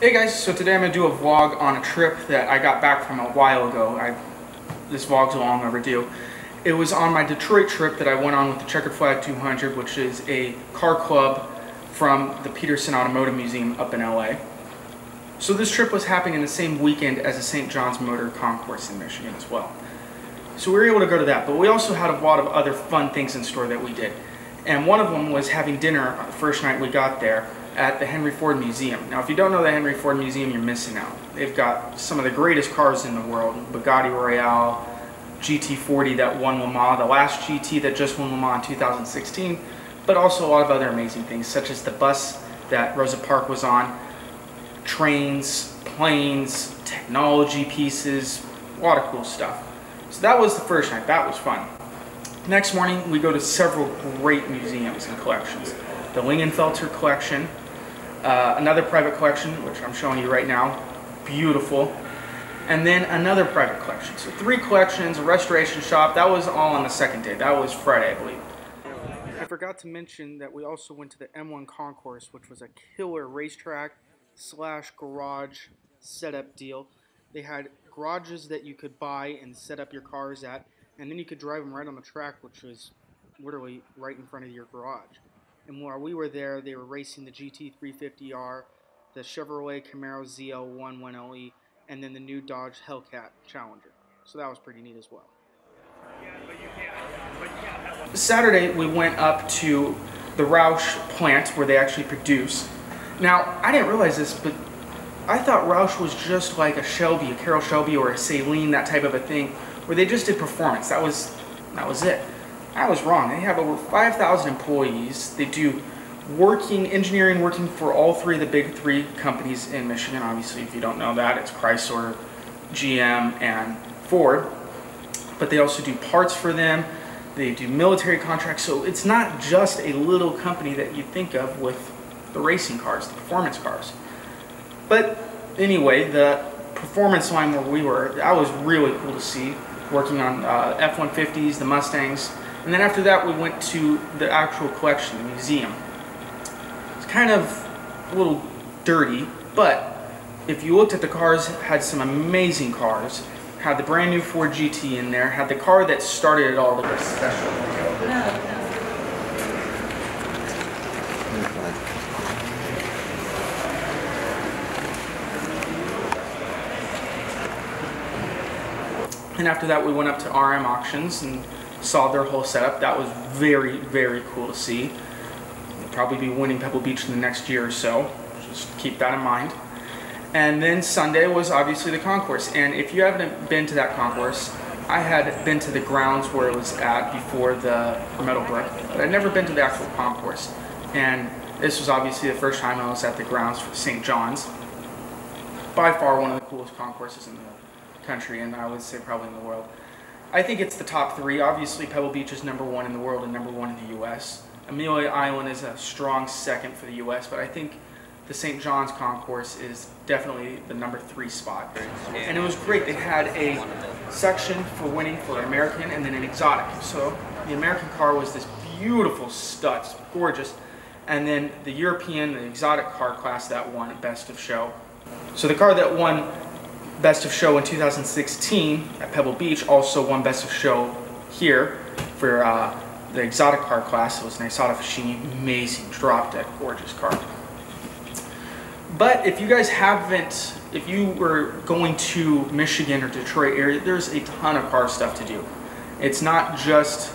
Hey guys, so today I'm going to do a vlog on a trip that I got back from a while ago. I, this vlog's long overdue. It was on my Detroit trip that I went on with the Checkered Flag 200, which is a car club from the Petersen Automotive Museum up in LA. So this trip was happening in the same weekend as the St. John's Motor Concours in Michigan as well. So we were able to go to that, but we also had a lot of other fun things in store that we did. And one of them was having dinner the first night we got there at the Henry Ford Museum. Now, if you don't know the Henry Ford Museum, you're missing out. They've got some of the greatest cars in the world. Bugatti Royale, GT40 that won Le Mans, the last GT that just won Le Mans in 2016, but also a lot of other amazing things, such as the bus that Rosa Parks was on, trains, planes, technology pieces, a lot of cool stuff. So that was the first night. That was fun. Next morning, we go to several great museums and collections. The Lingenfelter collection, uh, another private collection, which I'm showing you right now, beautiful. And then another private collection. So three collections, a restoration shop. That was all on the second day. That was Friday, I believe. I forgot to mention that we also went to the M1 Concourse, which was a killer racetrack slash garage setup deal. They had garages that you could buy and set up your cars at, and then you could drive them right on the track, which was literally right in front of your garage. And while we were there, they were racing the GT350R, the Chevrolet Camaro ZL1 1LE, and then the new Dodge Hellcat Challenger. So that was pretty neat as well. Saturday, we went up to the Roush plant where they actually produce. Now, I didn't realize this, but I thought Roush was just like a Shelby, a Carroll Shelby, or a Saleen, that type of a thing, where they just did performance. That was that was it. I was wrong. They have over 5,000 employees. They do working, engineering working for all three of the big three companies in Michigan. Obviously, if you don't know that, it's Chrysler, GM, and Ford. But they also do parts for them. They do military contracts. So it's not just a little company that you think of with the racing cars, the performance cars. But anyway, the performance line where we were, that was really cool to see. Working on uh, F-150s, the Mustangs, and then after that, we went to the actual collection, the museum. It's kind of a little dirty, but if you looked at the cars, had some amazing cars. Had the brand new Ford GT in there. Had the car that started it all, the special. And after that, we went up to RM Auctions and saw their whole setup. That was very, very cool to see. They'll probably be winning Pebble Beach in the next year or so. Just keep that in mind. And then Sunday was obviously the concourse. And if you haven't been to that concourse, I had been to the grounds where it was at before the Meadowbrook, but I'd never been to the actual concourse. And this was obviously the first time I was at the grounds for St. John's. By far one of the coolest concourses in the country, and I would say probably in the world. I think it's the top three. Obviously, Pebble Beach is number one in the world and number one in the U.S. Amelia Island is a strong second for the U.S., but I think the St. John's Concours is definitely the number three spot. And it was great. They had a section for winning for American and then an exotic. So the American car was this beautiful stud, gorgeous. And then the European, the exotic car class that won Best of Show. So the car that won Best of Show in 2016 at Pebble Beach, also won Best of Show here for uh, the exotic car class. It was an Isotta Fraschini, amazing, drop deck, gorgeous car. But if you guys haven't, if you were going to Michigan or Detroit area, there's a ton of car stuff to do. It's not just,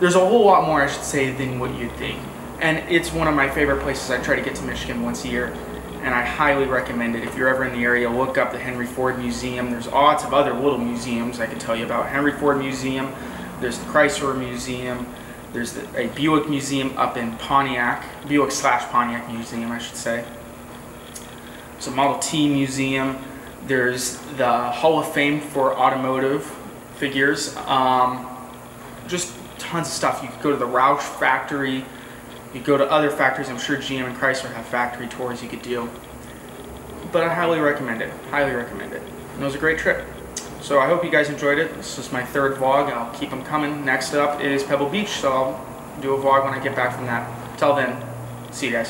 there's a whole lot more, I should say, than what you'd think. And it's one of my favorite places. I try to get to Michigan once a year and I highly recommend it. If you're ever in the area, look up the Henry Ford Museum. There's lots of other little museums I can tell you about. Henry Ford Museum, there's the Chrysler Museum, there's the, a Buick Museum up in Pontiac, Buick slash Pontiac Museum, I should say. There's a Model T Museum. There's the Hall of Fame for automotive figures. Um, just tons of stuff. You could go to the Roush factory. You go to other factories, I'm sure GM and Chrysler have factory tours you could do. But I highly recommend it, highly recommend it. And it was a great trip. So I hope you guys enjoyed it. This is my third vlog, and I'll keep them coming. Next up is Pebble Beach, so I'll do a vlog when I get back from that. Till then, see you guys.